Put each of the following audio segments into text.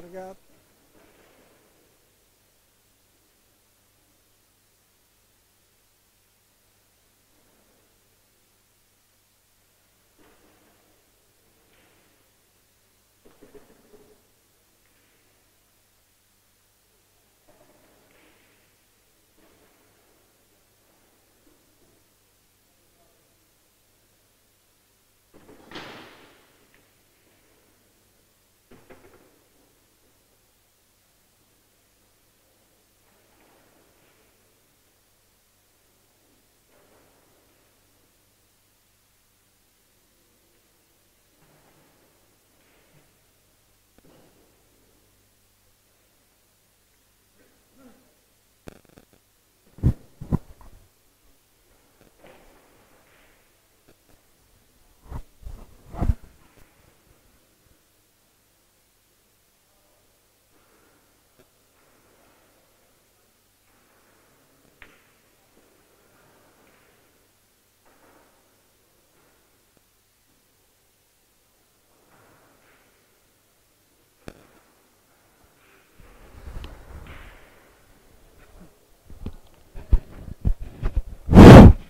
Lascia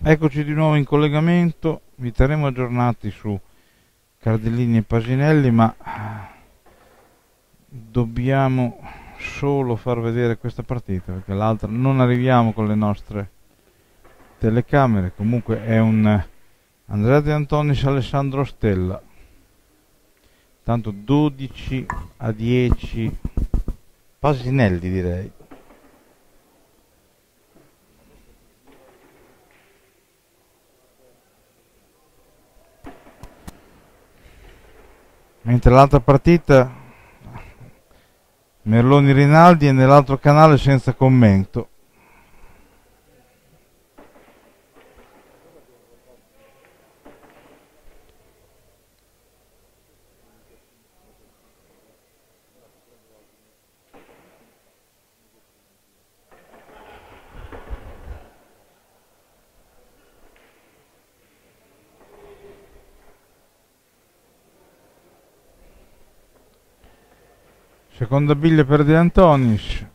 Eccoci di nuovo in collegamento, vi terremo aggiornati su Cardellini e Pasinelli, ma dobbiamo solo far vedere questa partita perché l'altra non arriviamo con le nostre telecamere. Comunque è un Andrea De Antonis Alessandro Stella. Tanto 12 a 10 Pasinelli direi. Mentre l'altra partita Merloni Rinaldi è nell'altro canale senza commento Seconda biglia per De Antonis.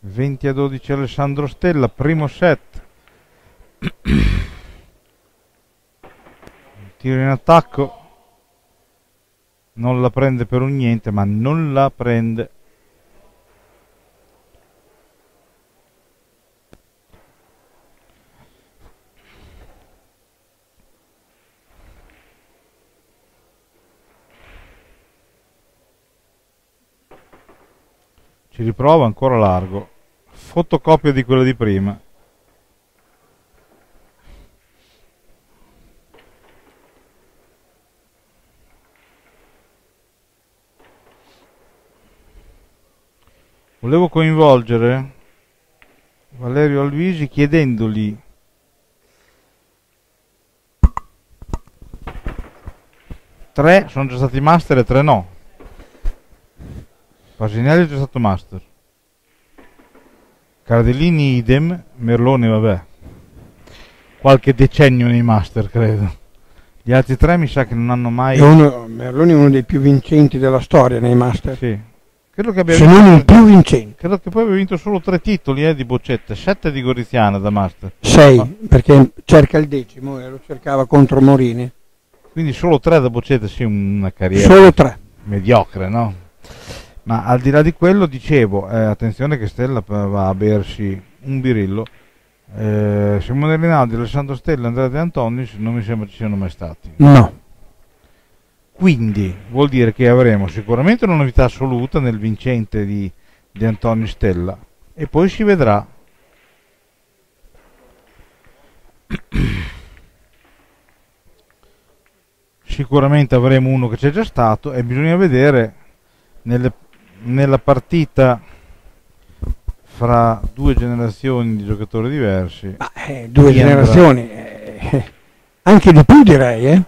20 a 12 Alessandro Stella, primo set. Tiro in attacco. Non la prende per un niente, ma non la prende. Ci riprova ancora largo. Fotocopia di quello di prima. Volevo coinvolgere Valerio Alvisi chiedendogli tre sono già stati master e tre no Pasinelli è già stato master. Cardellini idem, Merlone vabbè. Qualche decennio nei master, credo. Gli altri tre mi sa che non hanno mai... Uno, Merloni è uno dei più vincenti della storia nei master. Sì. Credo che abbia Se non il più vincente. Credo che poi abbia vinto solo tre titoli eh, di boccette, sette di Goriziana da master. Sei, Ma- perché cerca il decimo e lo cercava contro Morini. Quindi solo 3 da Boccetta, sì, una carriera Solo tre. mediocre, no? Ma al di là di quello, dicevo, eh, attenzione che Stella va a bersi un birillo. Eh, Simone Rinaldi, Alessandro Stella, Andrea De Antonis non mi sembra ci siano mai stati. No. Quindi vuol dire che avremo sicuramente una novità assoluta nel vincente di, di Antonio Stella e poi si vedrà. Sicuramente avremo uno che c'è già stato e bisogna vedere nelle- nella partita fra due generazioni di giocatori diversi. Ma, eh, due generazioni. eh, anche di più direi, eh.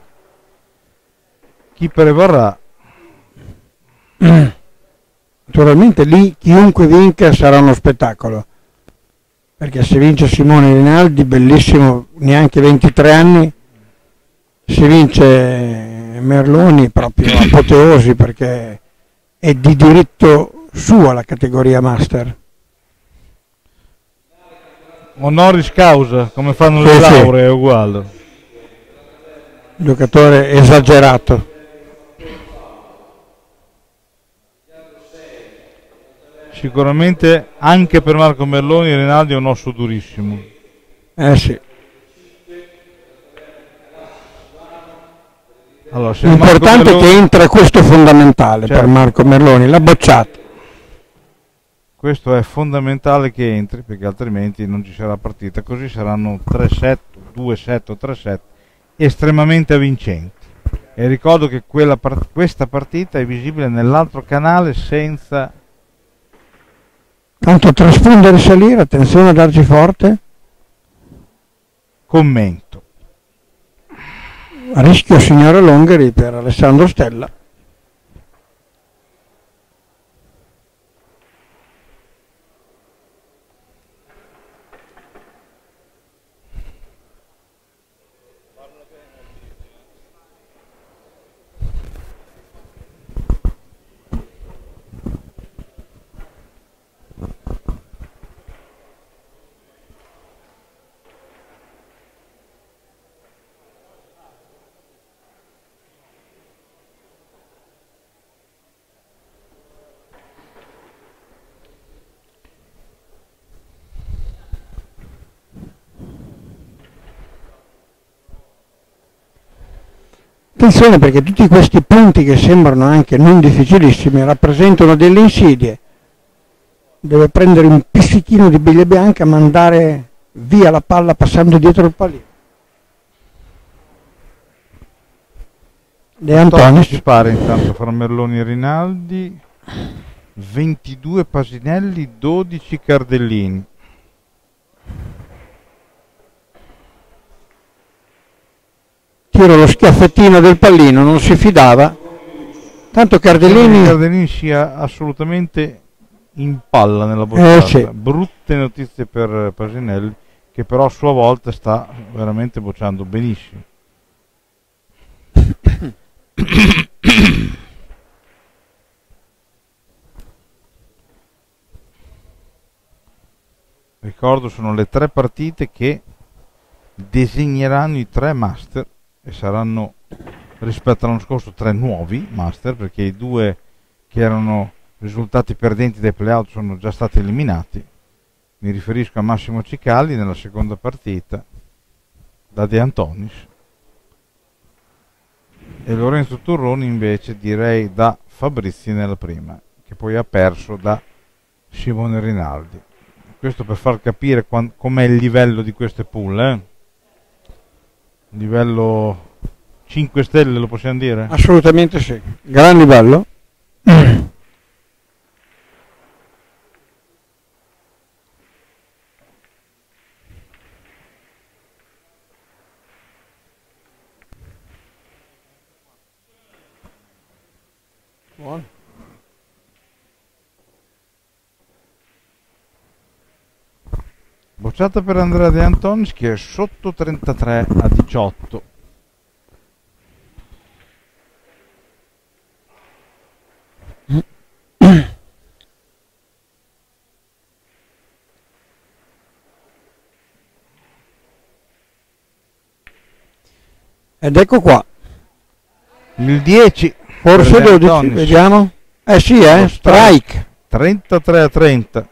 Chi prevarrà? Naturalmente lì chiunque vinca sarà uno spettacolo. Perché se vince Simone Rinaldi, bellissimo, neanche 23 anni, se vince Merloni proprio apoteosi perché è di diritto suo la categoria master. Honoris causa, come fanno le Sì, sì. lauree, è uguale. Giocatore esagerato. Sicuramente anche per Marco Merloni Rinaldi è un osso durissimo. Eh sì. Allora, L'importante è che Merloni- entra questo fondamentale Certo. per Marco Merloni, l'ha bocciato. questo è fondamentale che entri perché altrimenti non ci sarà partita. Così saranno 3 set, 2 set o 3 set estremamente avvincenti. E ricordo che quella par- questa partita è visibile nell'altro canale senza Tanto traspondere e salire, attenzione a darci forte. commento. A rischio signore Longheri per Alessandro Stella. Attenzione perché tutti questi punti che sembrano anche non difficilissimi rappresentano delle insidie. Deve prendere un pizzichino di biglia bianca, mandare via la palla passando dietro il pallino. De Si Antonis, spara intanto fra Merloni e Rinaldi. 22 Pasinelli, 12 Cardellini. Tira lo schiaffettino del pallino, non si fidava. Tanto Cardellini Cardellini sia assolutamente in palla nella bottata. Eh, sì. Brutte notizie per Pasinelli, che però a sua volta sta veramente bocciando benissimo. Ricordo sono le tre partite che designeranno i tre master e saranno rispetto all'anno scorso tre nuovi master perché i due che erano risultati perdenti dai playout sono già stati eliminati. Mi riferisco a Massimo Cicalli nella seconda partita da De Antonis e Lorenzo Turroni invece direi da Fabrizi nella prima che poi ha perso da Simone Rinaldi. Questo per far capire com'è il livello di queste pool, eh? Livello 5 stelle lo possiamo dire? assolutamente sì. Gran livello. Buono. Bocciata per Andrea De Antonis che è sotto 33 a 18. Ed ecco qua, Il 10. Forse per 12, Antonis. vediamo. Eh sì, eh, strike. 33 a 30.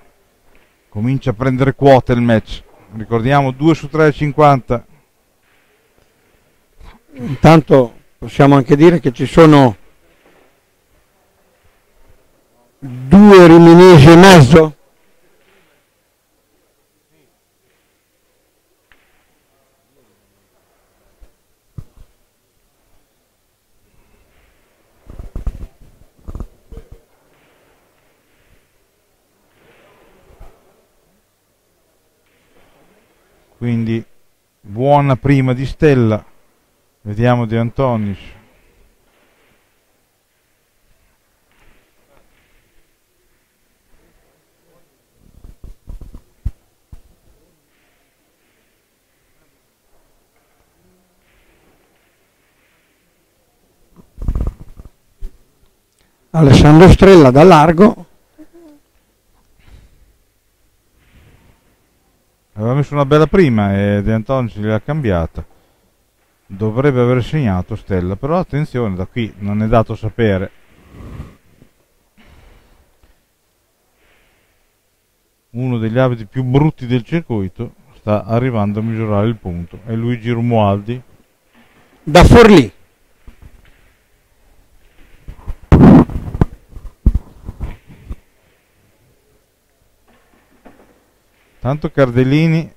Comincia a prendere quota il match. Ricordiamo 2 su 3,50. Intanto possiamo anche dire che ci sono due riminesi e mezzo. Quindi buona prima di Stella. Vediamo di Antonis. Alessandro Strella da largo. Aveva messo una bella prima e De Antonis gliel'ha cambiata. Dovrebbe aver segnato Stella, però attenzione, da qui non è dato sapere. Uno degli abiti più brutti del circuito sta arrivando a misurare il punto. È Luigi Romualdi. Da Forlì. Tanto Cardellini,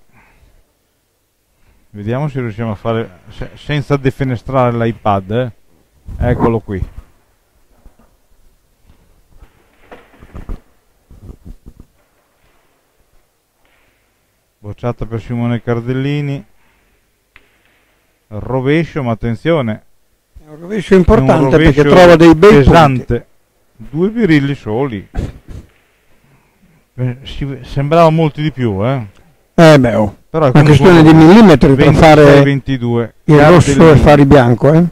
vediamo se riusciamo a fare se- senza defenestrare l'iPad. eh. Eccolo qui. Bocciata per Simone Cardellini. Rovescio, ma attenzione, È un rovescio è un importante perché rovescio trova dei bei punti. pesante. Due birilli soli. Eh, si- sembrava molti di più, eh. Eh beh, oh. Però è una questione di millimetri tra fare 22. il rosso e fare il bianco, eh.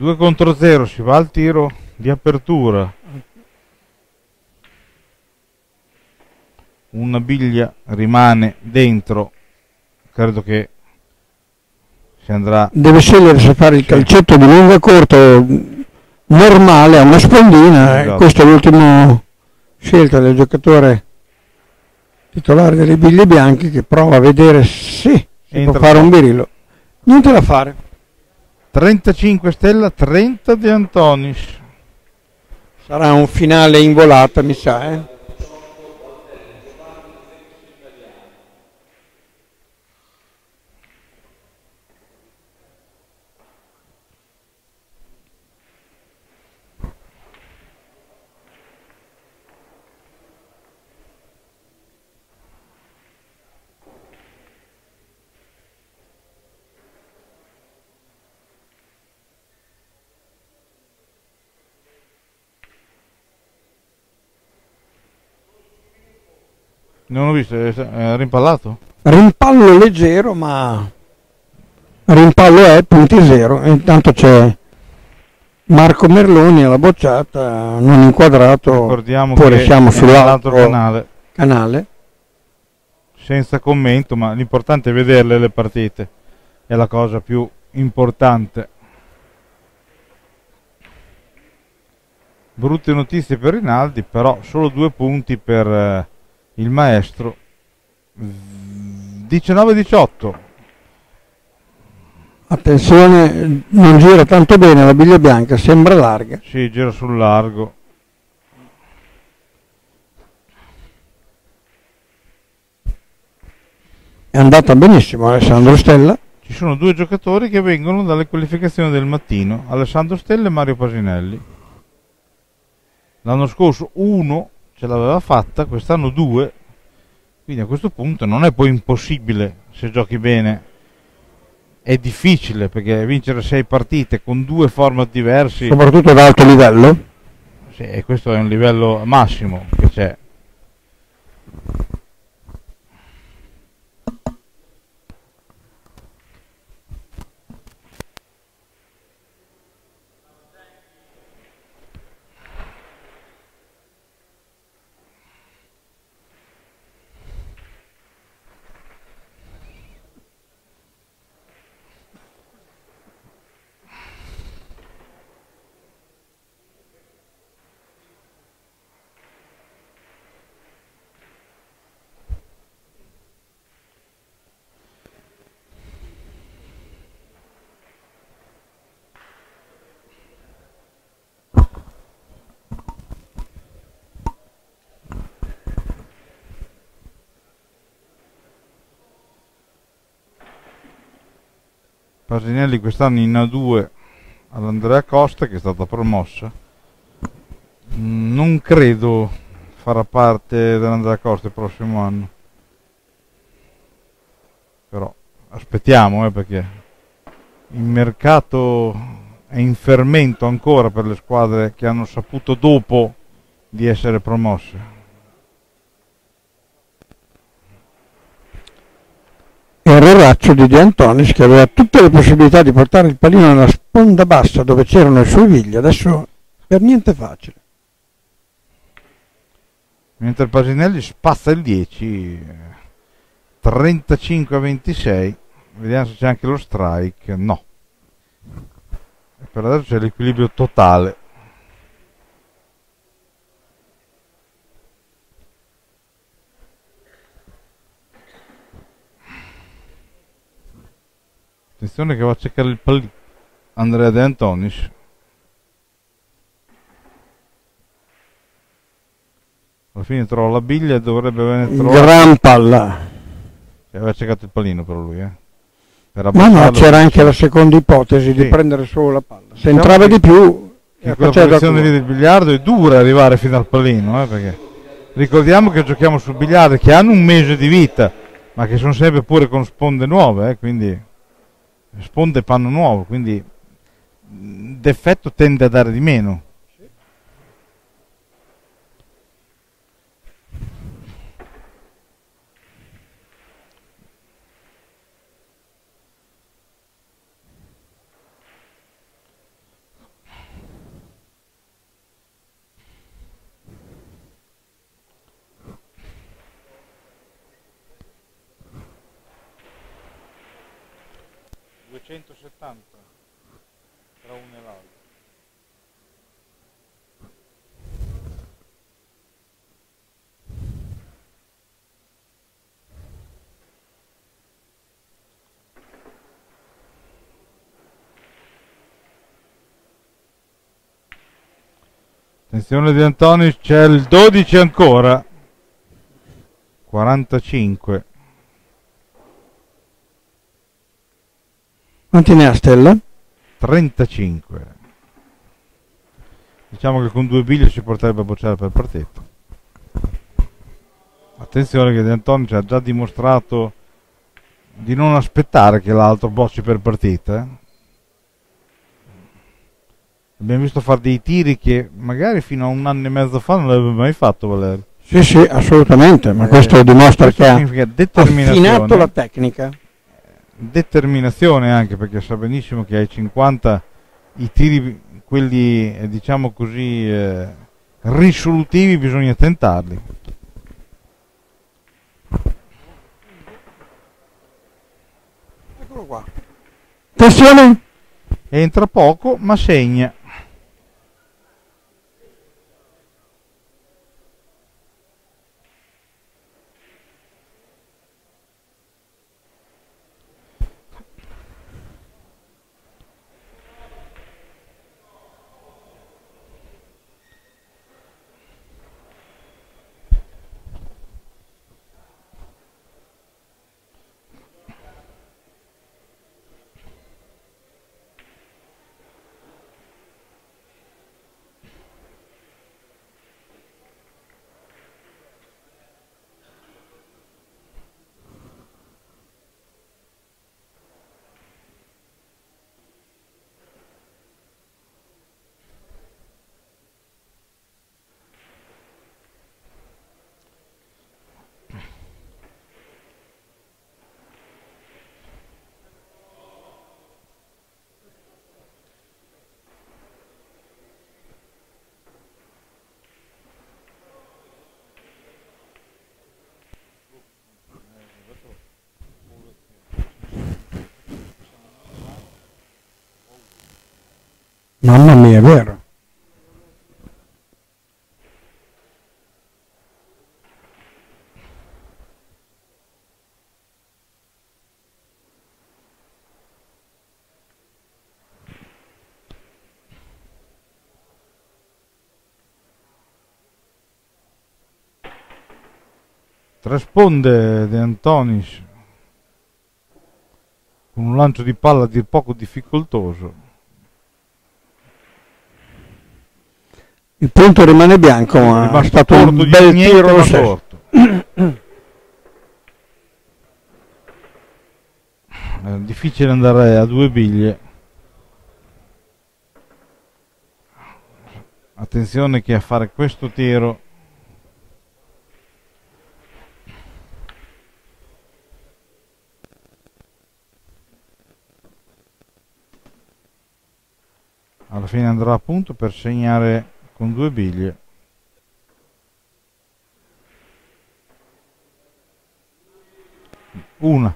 Due contro 0, si va al tiro di apertura. Una biglia rimane dentro. Credo che si andrà Deve scegliere se fare il Sì. calcetto di lunga corta normale a una spondina. eh. Esatto. Questa è l'ultima scelta del giocatore titolare delle biglie bianche che prova a vedere se Entra può fare un birillo. Niente da fare. 35 stella, 30 di Antonis. Sarà un finale in volata, mi sa. Eh? Non ho visto, è rimpallato? Rimpallo leggero, ma rimpallo è punti zero. Intanto c'è Marco Merloni alla bocciata, non inquadrato Ricordiamo poi che siamo sull'altro canale. canale. senza commento, ma l'importante è vederle le partite, è la cosa più importante. Brutte notizie per Rinaldi, però solo due punti per eh, il maestro. 19-18, Attenzione, non gira tanto bene la biglia bianca, sembra larga. si gira sul largo. È andata benissimo Alessandro Stella. Ci sono due giocatori che vengono dalle qualificazioni del mattino, Alessandro Stella e Mario Pasinelli. L'anno scorso uno ce l'aveva fatta, quest'anno due, quindi a questo punto non è poi impossibile se giochi bene. È difficile perché vincere sei partite con due format diversi, soprattutto ad alto livello. sì, e questo è un livello massimo che c'è. Pasinelli quest'anno in A2 all'Andrea Costa che è stata promossa. Non credo farà parte dell'Andrea Costa il prossimo anno. Però aspettiamo eh, perché il mercato è in fermento ancora per le squadre che hanno saputo dopo di essere promosse. E il roraccio di De Antonis che aveva tutte le possibilità di portare il pallino nella sponda bassa dove c'erano i suoi vigli, adesso per niente facile. Mentre Pasinelli spazza il 10, 35 a 26, vediamo se c'è anche lo strike, no. Per adesso c'è l'equilibrio totale. Attenzione che va a cercare il pallino. Andrea De Antonis. Alla fine trova la biglia e dovrebbe avere trovato. Gran palla. E aveva cercato il pallino però lui, eh. Per Ma no, c'era anche la seconda ipotesi di Sì. prendere solo la palla. Se Diciamo entrava che- di più, che eh, quella posizione lì del biliardo è dura arrivare fino al pallino, eh, perché ricordiamo che giochiamo su biliardi che hanno un mese di vita, ma che sono sempre pure con sponde nuove, eh, quindi sponde panno nuovo, quindi mh, d'effetto tende a dare di meno. Tra uno e l'altro. Attenzione di Antonio, c'è il 12 ancora. 45. Quanti ne ha Stella? 35. Diciamo che con due biglie si porterebbe a bocciare per partito. Attenzione che De Antonio ci ha già dimostrato di non aspettare che l'altro bocci per partita. eh. Abbiamo visto fare dei tiri che magari fino a un anno e mezzo fa non l'aveva mai fatto Valerio. Sì, sì, assolutamente, ma Eh, questo dimostra questo che ha affinato la tecnica. Determinazione anche perché sa benissimo che ai 50 i tiri quelli eh, diciamo così eh, risolutivi bisogna tentarli Eccolo qua. Attenzione! entra poco ma segna Mamma mia, è vero. Trasponde De Antonis con un lancio di palla a dir poco difficoltoso. Il punto rimane bianco, ma è stato un bel tiro lo stesso. È difficile andare a due biglie. Attenzione che a fare questo tiro alla fine andrà a punto per segnare con due biglie. Una.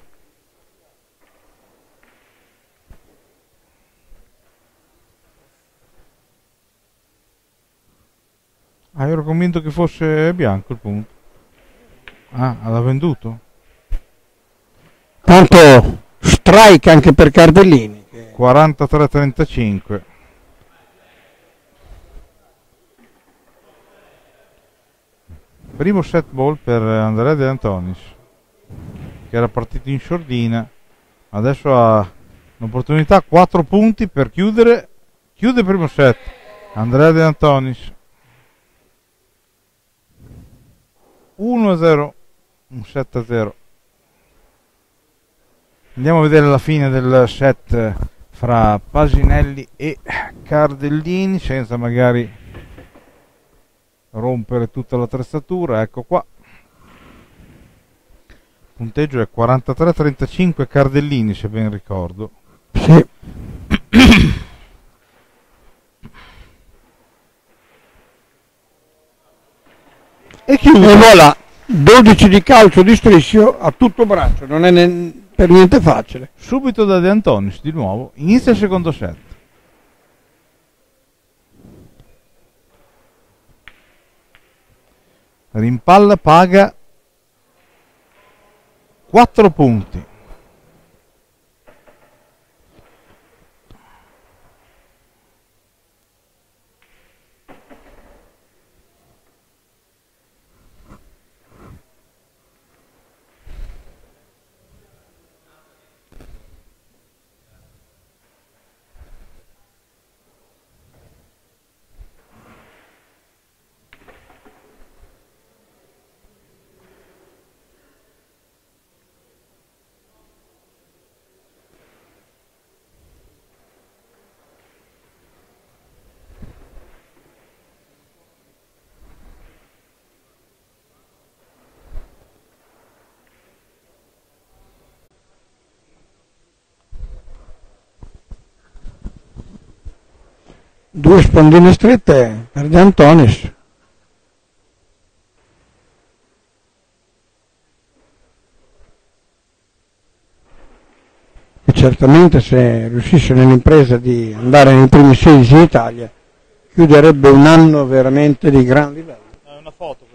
Ah ero convinto che fosse bianco il punto. Ah l'ha venduto? Tanto strike anche per Cardellini 43-35 primo set ball per Andrea De Antonis che era partito in sordina. Adesso ha un'opportunità 4 punti per chiudere. Chiude il primo set Andrea De Antonis. 1 0 un 7 0 andiamo a vedere la fine del set fra Pasinelli e Cardellini senza magari rompere tutta l'attrezzatura ecco qua. Il punteggio è 43-35 Cardellini se ben ricordo. Sì. e chiude voilà. 12 di calcio di striscio a tutto braccio. Non è per niente facile. Subito da De Antonis di nuovo inizia il secondo set Rimpalla paga 4 punti. Due spondine strette per De Antonis. E certamente se riuscisse nell'impresa di andare nei primi 16 in Italia chiuderebbe un anno veramente di gran livello. È una foto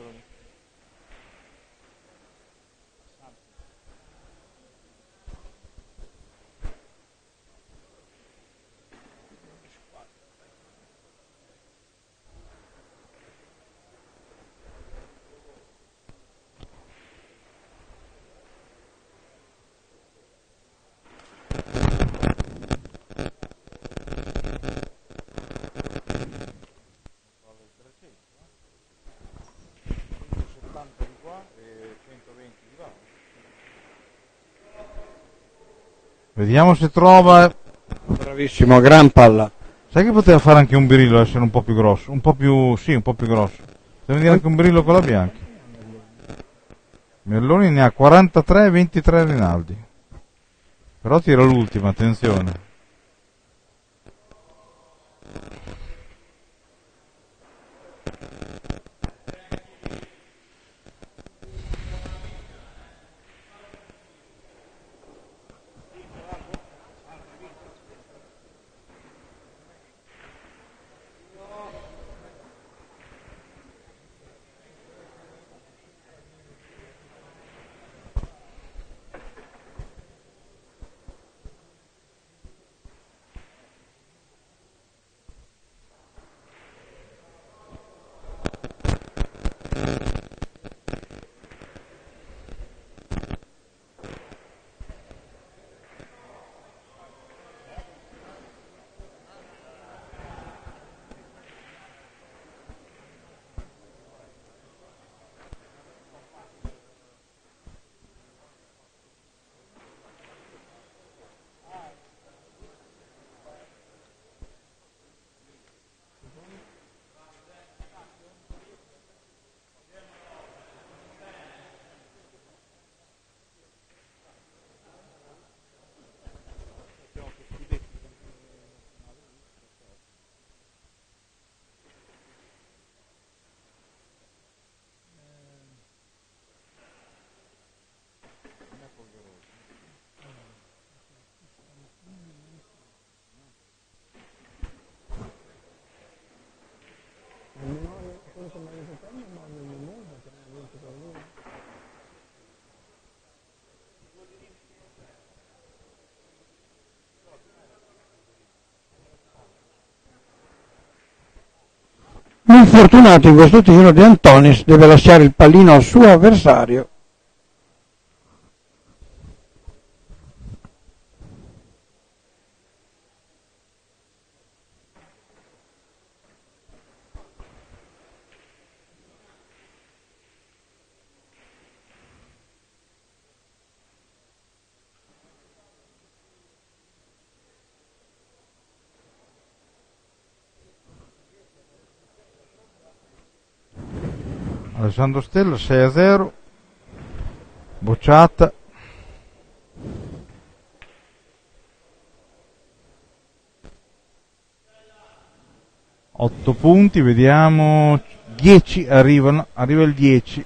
Vediamo se trova. Bravissimo, gran palla. Sai che poteva fare anche un birillo essere un po' più grosso? Un po' più. sì, un po' più grosso. Deve venire anche un birillo con la bianca. Melloni ne ha 43 e 23 Rinaldi. Però tira l'ultima, attenzione. Non mi. L'infortunato in questo tiro di Antonis deve lasciare il pallino al suo avversario Alessandro Stella 6 a 0 bocciata. Otto punti vediamo. 10 arrivano arriva il 10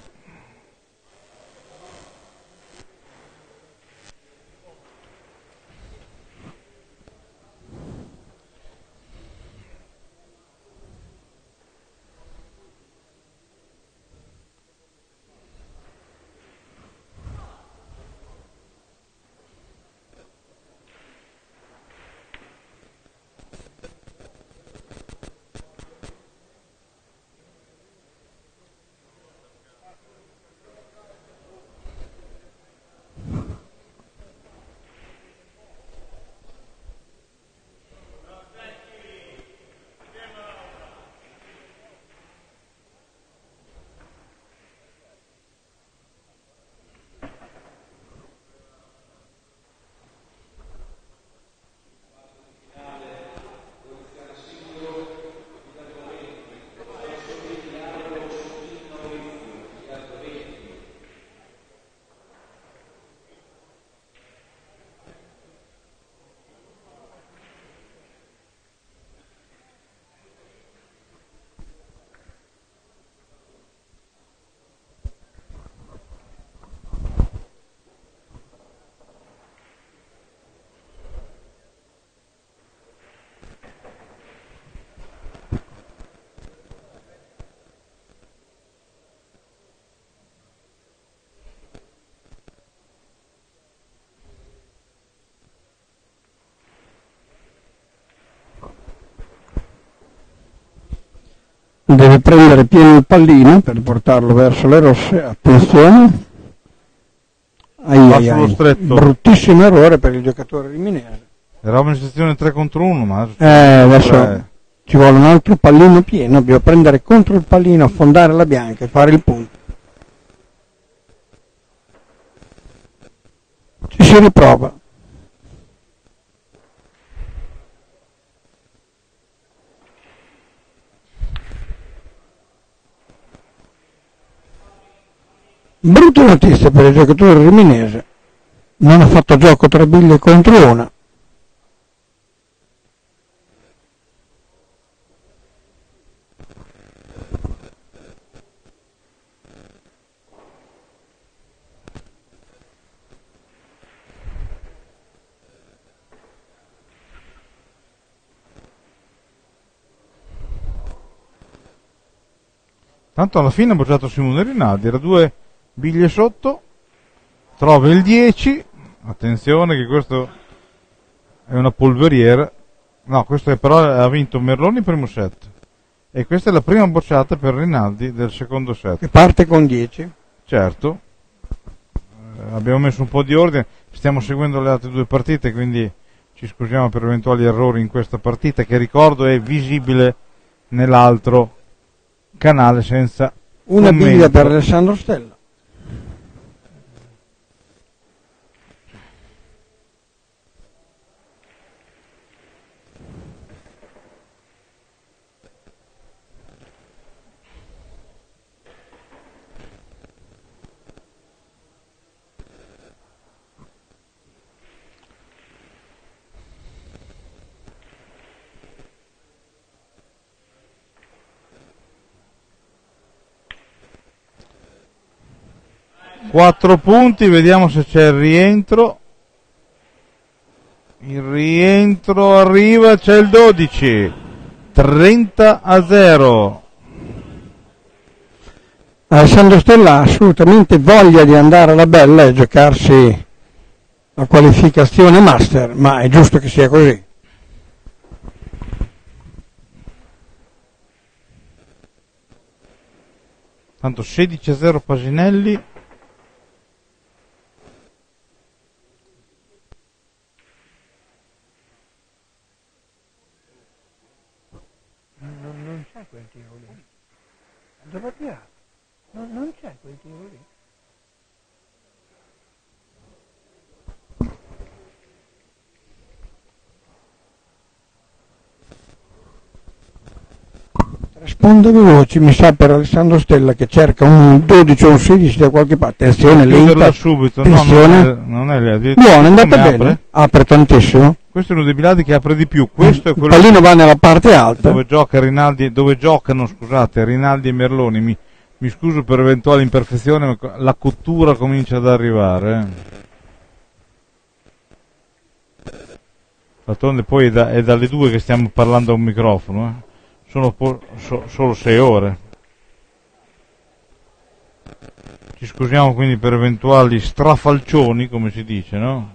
deve prendere pieno il pallino per portarlo verso le rosse, attenzione. Ai, ai, ai. Bruttissimo errore per il giocatore riminese. eravamo in sezione 3 contro 1 ma Eh, adesso ci vuole un altro pallino pieno, dobbiamo prendere contro il pallino, affondare la bianca e fare il punto. Ci si riprova. Brutta notizia per il giocatore riminese. Non ha fatto gioco tra biglie contro una. Tanto alla fine ha bocciato Simone Rinaldi, era due biglie sotto, trova il 10, attenzione che questo è una polveriera, no questo è però ha vinto Merloni primo set e questa è la prima bocciata per Rinaldi del secondo set, che parte con 10. certo, eh, abbiamo messo un po' di ordine, stiamo seguendo le altre due partite quindi ci scusiamo per eventuali errori in questa partita che ricordo è visibile nell'altro canale senza Una commento. biglia per Alessandro Stella. Quattro punti, vediamo se c'è il rientro. Il rientro arriva, c'è il 12. 30 a 0. Alessandro Stella ha assolutamente voglia di andare alla bella e giocarsi la qualificazione master, ma è giusto che sia così. Tanto 16 a 0 Pasinelli. Non, non c'è quel tiro lì. Dove ha tirato? Non, non c'è quel tiro lì. Risponde veloci, mi sa per Alessandro Stella che cerca un 12 o un 16 da qualche parte. Attenzione, lenta. subito. No, Attenzione. non è, non è Buono, è andata bene. apre? Apre tantissimo. Questo è uno dei biladi che apre di più. Questo è Il quello pallino va nella parte alta. dove, gioca Rinaldi, dove giocano scusate, Rinaldi e Merloni. Mi, mi scuso per eventuali imperfezioni, ma la cottura comincia ad arrivare. eh. D'altronde poi è, da- è dalle due che stiamo parlando a un microfono. eh. Sono so- solo sei ore. Ci scusiamo quindi per eventuali strafalcioni, come si dice, no?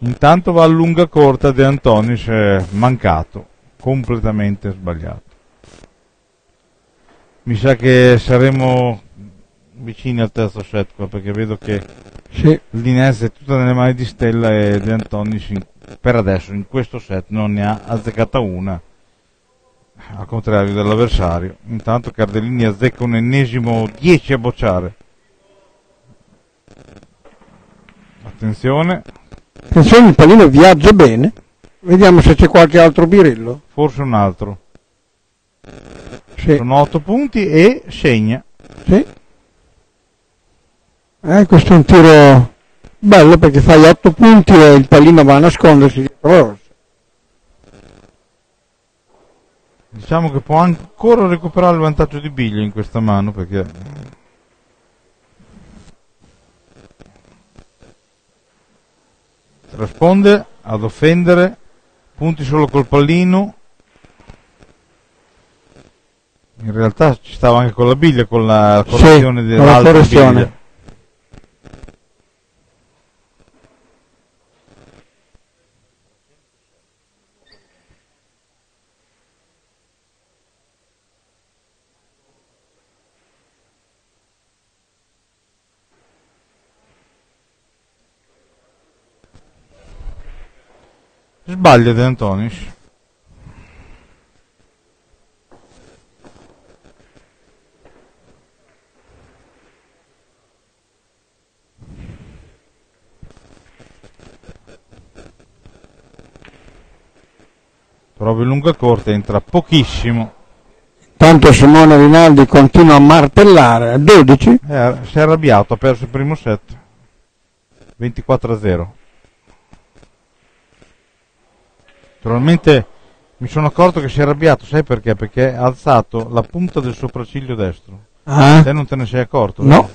Intanto va a lunga corta De Antonis è mancato, completamente sbagliato. Mi sa che saremo vicini al terzo set qua perché vedo che Sì. l'Inese è tutta nelle mani di Stella e De Antonis per adesso in questo set non ne ha azzeccata una al contrario dell'avversario intanto Cardellini azzecca un ennesimo 10 a bocciare attenzione Attenzione, il pallino viaggia bene. Vediamo se c'è qualche altro birillo. forse un altro Sì. sono 8 punti e segna Sì. Eh, questo è un tiro bello perché fai 8 punti e il pallino va a nascondersi dietro la rossa. Diciamo che può ancora recuperare il vantaggio di Biglio in questa mano perché risponde ad offendere punti solo col pallino in realtà ci stava anche con la biglia con la Sì, correzione con la dell'altra correzione. biglia sbaglia De Antonis prova in lunga corta entra pochissimo Tanto Simone Rinaldi continua a martellare a 12. Eh, si è arrabbiato, ha perso il primo set. 24 a 0. Naturalmente mi sono accorto che si è arrabbiato, sai perché? Perché ha alzato la punta del sopracciglio destro. Ah, Te non te ne sei accorto? no.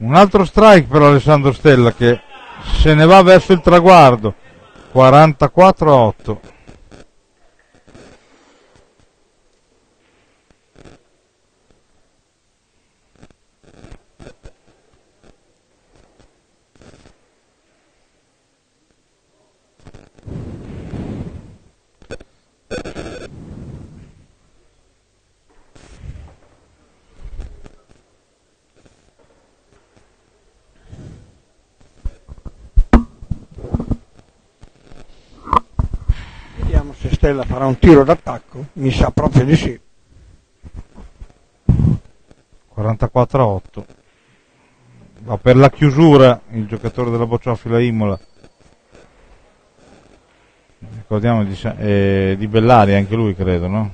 Un altro strike per Alessandro Stella che se ne va verso il traguardo. 44 a 8. Vediamo se Stella farà un tiro d'attacco. Mi sa proprio di sì. 44 a 8. Va per la chiusura il giocatore della Bocciofila Imola. Ricordiamo di, eh, di Bellari anche lui credo? No,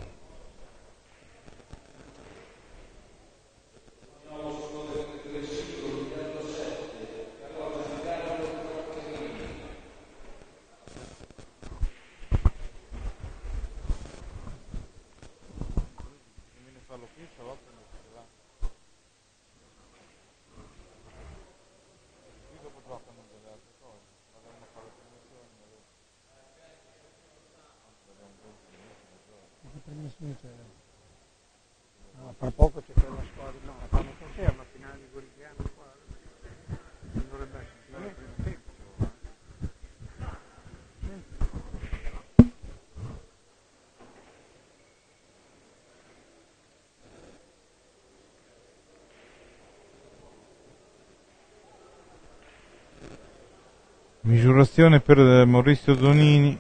misurazione per eh, Maurizio Donini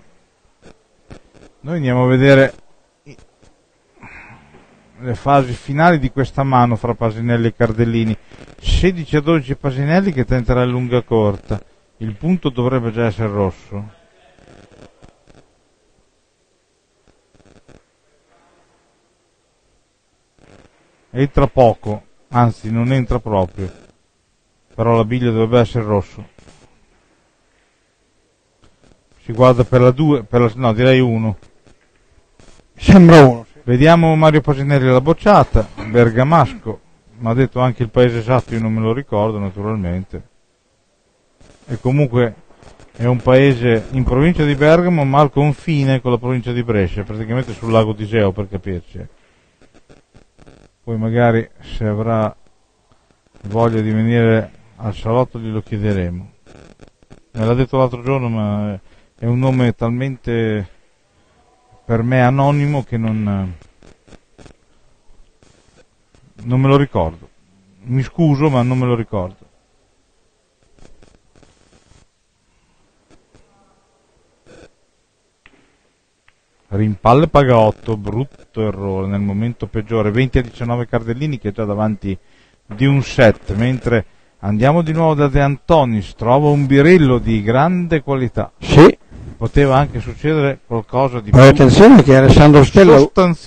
noi andiamo a vedere le fasi finali di questa mano fra Pasinelli e Cardellini. 16 a 12 Pasinelli che tenterà il lunga corta. Il punto dovrebbe già essere rosso. Entra poco anzi non entra proprio però la biglia dovrebbe essere rosso si guarda per la 2, per la, no direi 1. Sembra uno. sì. Vediamo Mario Pasinelli alla bocciata, Bergamasco, mi ha detto anche il paese esatto, io non me lo ricordo naturalmente. E comunque è un paese in provincia di Bergamo ma al confine con la provincia di Brescia, praticamente sul lago di Iseo per capirci. Poi magari se avrà voglia di venire al salotto glielo chiederemo. Me l'ha detto l'altro giorno ma è un nome talmente per me anonimo che non, non me lo ricordo. Mi scuso ma non me lo ricordo. Rimpalle paga 8, brutto errore nel momento peggiore, 20 a 19 Cardellini che è già davanti di un set, mentre andiamo di nuovo da De Antonis, trova un birillo di grande qualità. Sì, Poteva anche succedere qualcosa di poi più attenzione che Alessandro Stella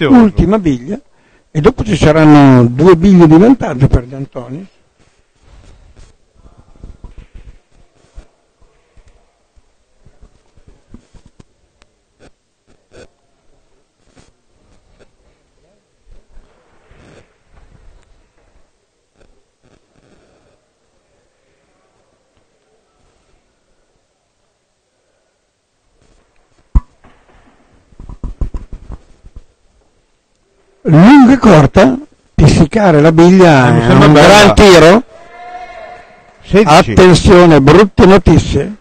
ultima biglia e dopo ci saranno due biglie di vantaggio per De Lunga e corta, pizzicare la biglia Eh, un bella. gran tiro. 16. Attenzione, brutte notizie.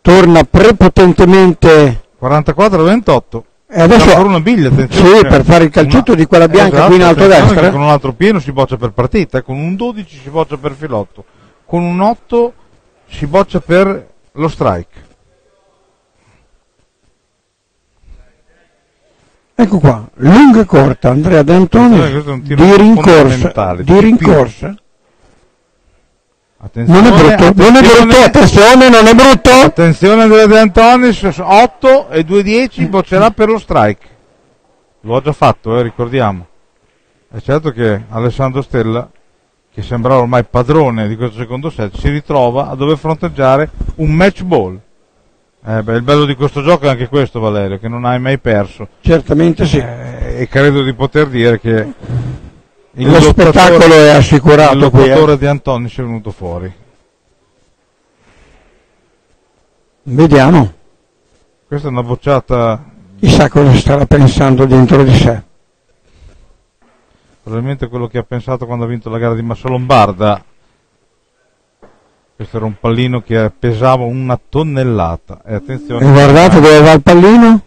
Torna prepotentemente 44-28. e adesso ancora una biglia, attenzione. Sì, per fare il calcetto di quella bianca Esatto, qui in alto a destra. Con un altro pieno si boccia per partita, con un 12 si boccia per filotto, con un 8 si boccia per lo strike. Ecco qua, lunga e corta, Andrea D'Antoni di rincorsa, di rincorsa. Attenzione, Non è brutto, non è brutto, attenzione, non è brutto. Attenzione Andrea De Antonis, 8 e 2-10 boccerà per lo strike. Lo ha già fatto, eh, ricordiamo. È certo che Alessandro Stella, che sembrava ormai padrone di questo secondo set, si ritrova a dover fronteggiare un match ball. Eh, beh, il bello di questo gioco è anche questo, Valerio, che non hai mai perso. Certamente sì. Eh, e credo di poter dire che il Lo lottatore- spettacolo è assicurato il qui, eh. lottatore di Antonis è venuto fuori. Vediamo, Questa è una bocciata chissà cosa starà pensando dentro di sé. Probabilmente quello che ha pensato quando ha vinto la gara di Massa Lombarda. Questo era un pallino che pesava una tonnellata. E attenzione, E guardate dove va il pallino?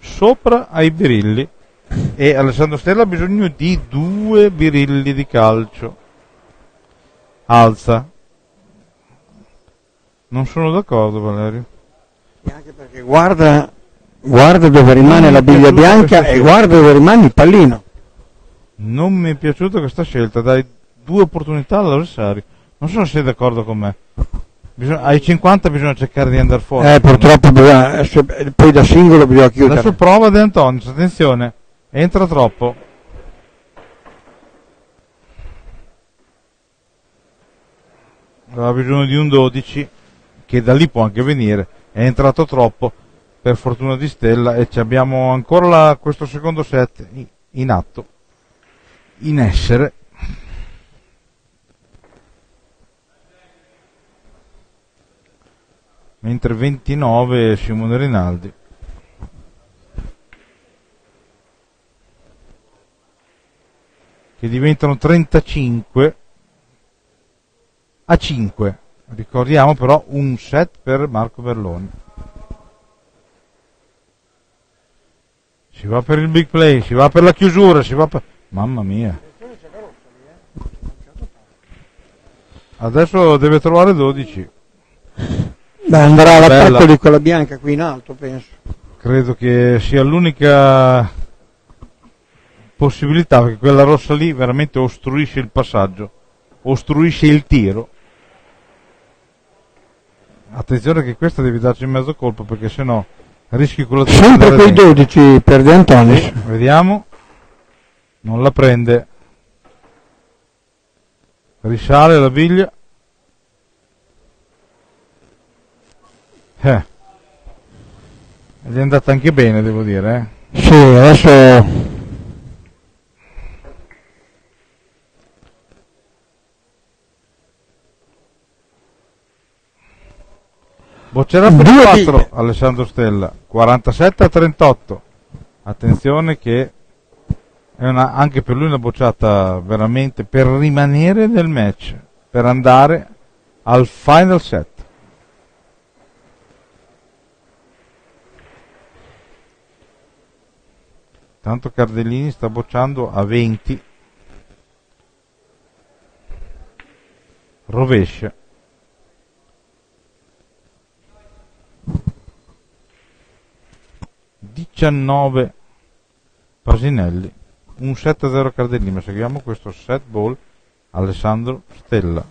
sopra ai birilli. E Alessandro Stella ha bisogno di due birilli di calcio. Alza. Non sono d'accordo, Valerio. Anche perché guarda, guarda dove rimane Non la biglia bianca e guarda dove rimane il pallino. Non mi è piaciuta questa scelta, dai due opportunità all'avversario. Non so se sei d'accordo con me. Bisogna- ai 50 bisogna cercare di andare fuori. Eh, purtroppo bisogna- eh, se- poi da singolo bisogna chiudere. Adesso prova De Antonis, attenzione, entra troppo. Aveva bisogno di un 12, che da lì può anche venire, è entrato troppo, per fortuna di Stella, e abbiamo ancora la- questo secondo set in atto, in essere. Mentre 29 Simone Rinaldi. che diventano 35 a 5. Ricordiamo però un set per Marco Berloni. Si va per il big play, si va per la chiusura, si va per... Mamma mia. Adesso deve trovare 12. Beh, andrà all'attacco di quella bianca qui in alto, penso. Credo che sia l'unica possibilità perché quella rossa lì veramente ostruisce il passaggio, ostruisce il tiro. Attenzione che questa devi darci in mezzo colpo perché sennò rischi quello di Sempre quei dentro. 12 per De Antonis. Sì, vediamo. Non la prende. Risale la biglia. Eh. È andata anche bene, devo dire. Eh. Sì, adesso Boccerà per Due 4 biglie. Alessandro Stella, 47 a 38. Attenzione che è una- anche per lui una bocciata veramente per rimanere nel match, per andare al final set. Tanto Cardellini sta bocciando a 20. Rovescia. Diciannove Pasinelli, un 7-0 Cardellini, ma seguiamo questo set ball Alessandro Stella.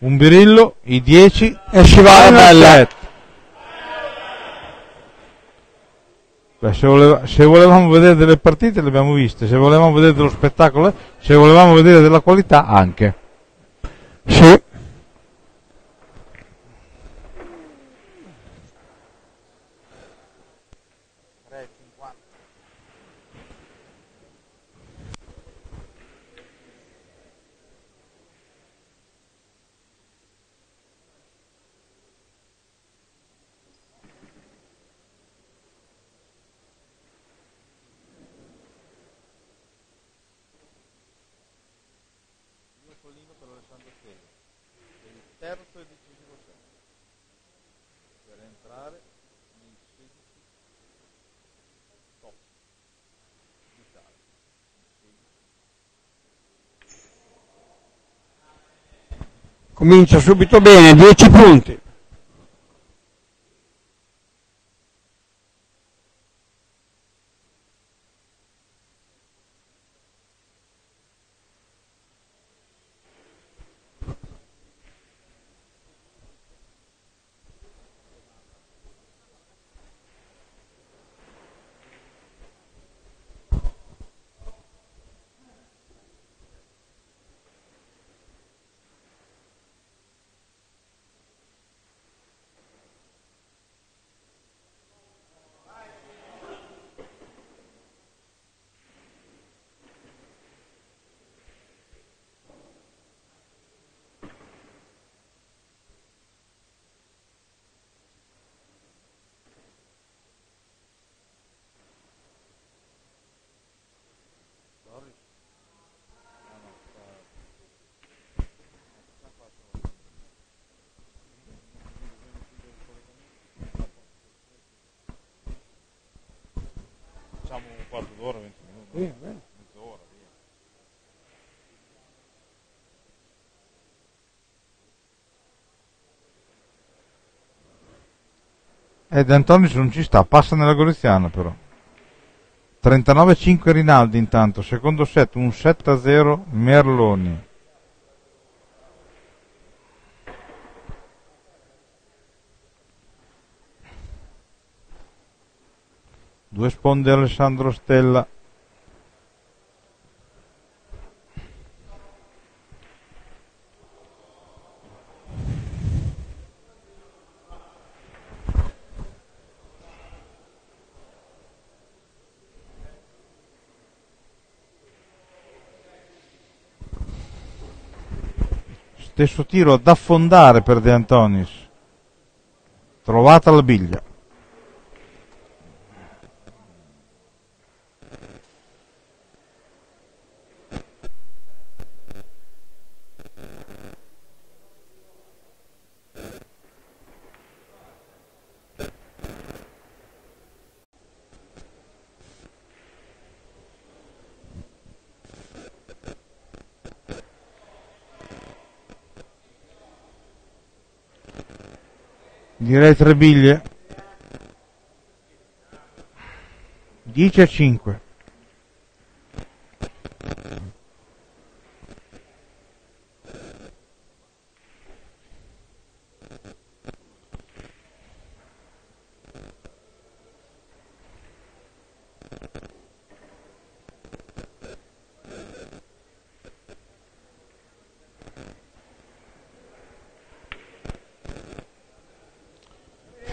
Un birillo, i 10 e bella. set. Beh, se, voleva- se volevamo vedere delle partite le abbiamo viste, se volevamo vedere dello spettacolo, se volevamo vedere della qualità anche. Sì, comincia subito bene, 10 punti. Facciamo un quarto d'ora, 20 minuti. Mezz'ora, via. Ed Antonis non ci sta, passa nella Goriziana però. 39-5 Rinaldi intanto, secondo set, un 7-0 Merloni. Due sponde Alessandro Stella. Stesso tiro ad affondare per De Antonis. Trovata la biglia. Direi tre biglie. 10 a 5.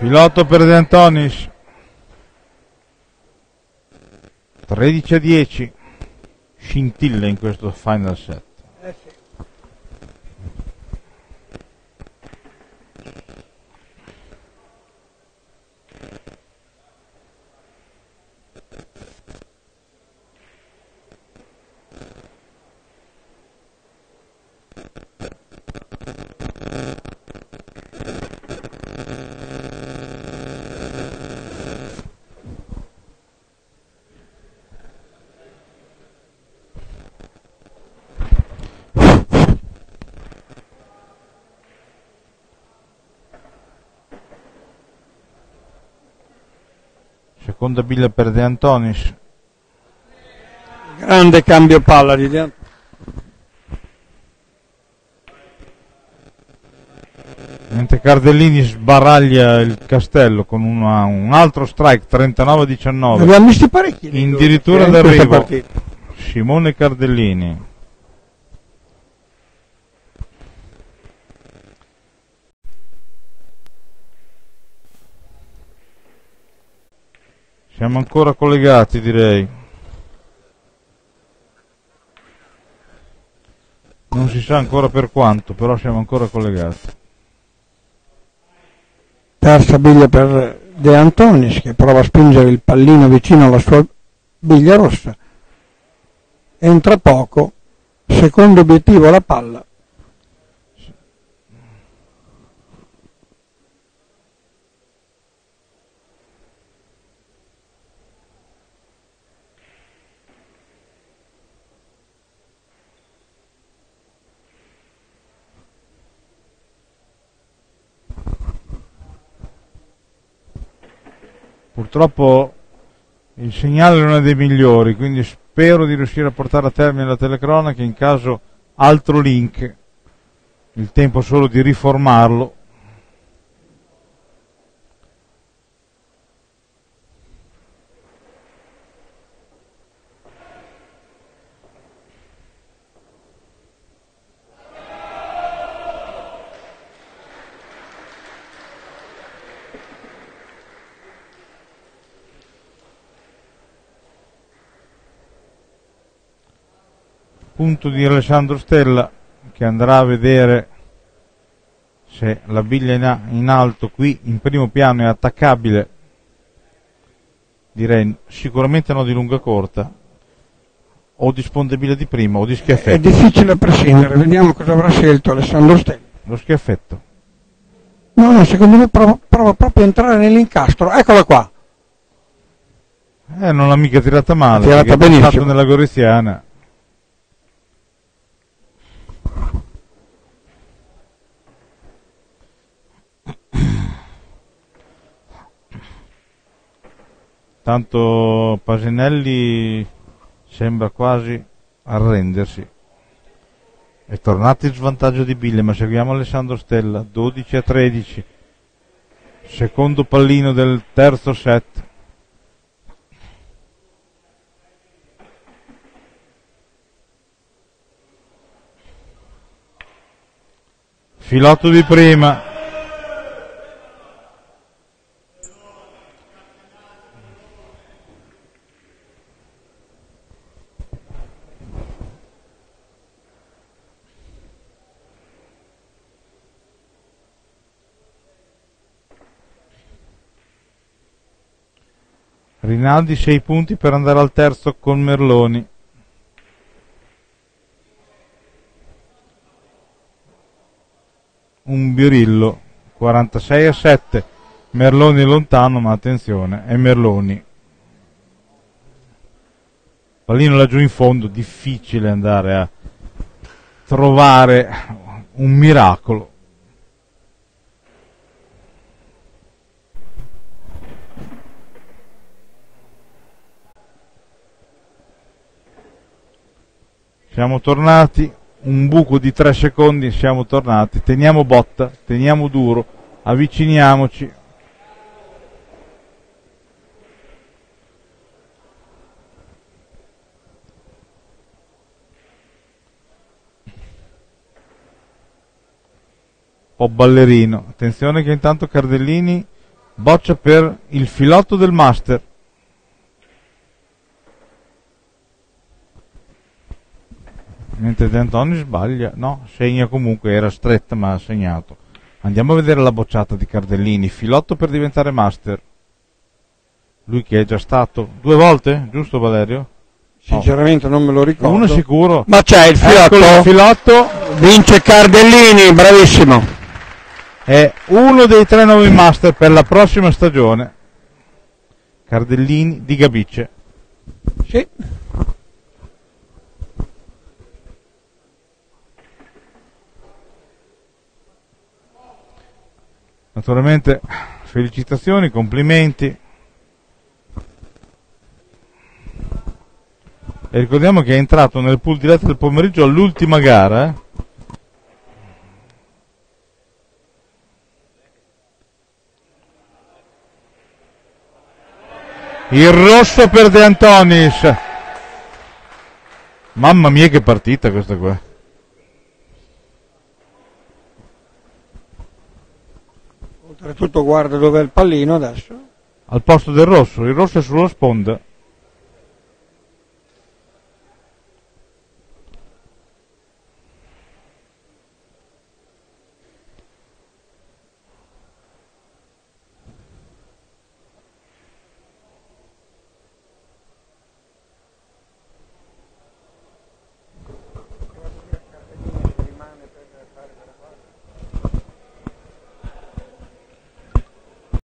Filotto per De Antonis. 13 a 10. Scintille in questo final set. Seconda biglia per De Antonis. Grande cambio palla di De Antonis. Mentre Cardellini sbaraglia il castello con una- un altro strike 39-19. Abbiamo visti parecchi. eh, in questa d'arrivo. Simone Cardellini. Siamo ancora collegati, direi. Non si sa ancora per quanto, però siamo ancora collegati. Terza biglia per De Antonis che prova a spingere il pallino vicino alla sua biglia rossa. Entra poco. Secondo obiettivo la palla. Purtroppo il segnale non è dei migliori, quindi spero di riuscire a portare a termine la telecronaca in caso altro link. Il tempo solo di riformarlo. Punto di Alessandro Stella che andrà a vedere se la biglia in, alto qui in primo piano è attaccabile direi sicuramente no di lunga corta o di spondibile di prima o di È schiaffetto difficile a prescindere. Vediamo cosa avrà scelto Alessandro Stella. lo schiaffetto No, no, secondo me prova, prova proprio a entrare nell'incastro. Eccola qua. eh non l'ha mica tirata male Tirata è passato benissimo. nella goriziana Tanto Pasinelli sembra quasi arrendersi. È tornato in svantaggio di Bille, ma seguiamo Alessandro Stella, 12 a 13. Secondo pallino del terzo set. Filotto di prima. Rinaldi 6 punti per andare al terzo con Merloni. Un birillo 46 a 7. Merloni lontano, ma attenzione, è Merloni. Pallino laggiù in fondo, difficile andare a trovare un miracolo. Siamo tornati, un buco di 3 secondi, siamo tornati. Teniamo botta, teniamo duro, avviciniamoci. po' ballerino. Attenzione che intanto Cardellini boccia per il filotto del master. Mentre De Antoni sbaglia, no, segna comunque, era stretta ma ha segnato. Andiamo a vedere la bocciata di Cardellini, filotto per diventare master. Lui che è già stato due volte, giusto Valerio? Sinceramente non me lo ricordo. Uno sicuro. Ma c'è il filotto. Eccolo, il filotto Vince Cardellini, bravissimo. è uno dei tre nuovi master per la prossima stagione. Cardellini di Gabice. Sì. Naturalmente felicitazioni, complimenti. E ricordiamo che è entrato nel pool diretto del pomeriggio all'ultima gara. eh. Il rosso per De Antonis. Mamma mia che partita questa qua. Oltretutto guarda dove è il pallino adesso. Al posto del rosso, il rosso è sulla sponda.